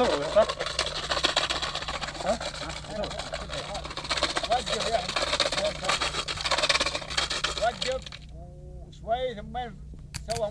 سوق صح؟ ها؟ وقف يا وقف وشوي ثم سوى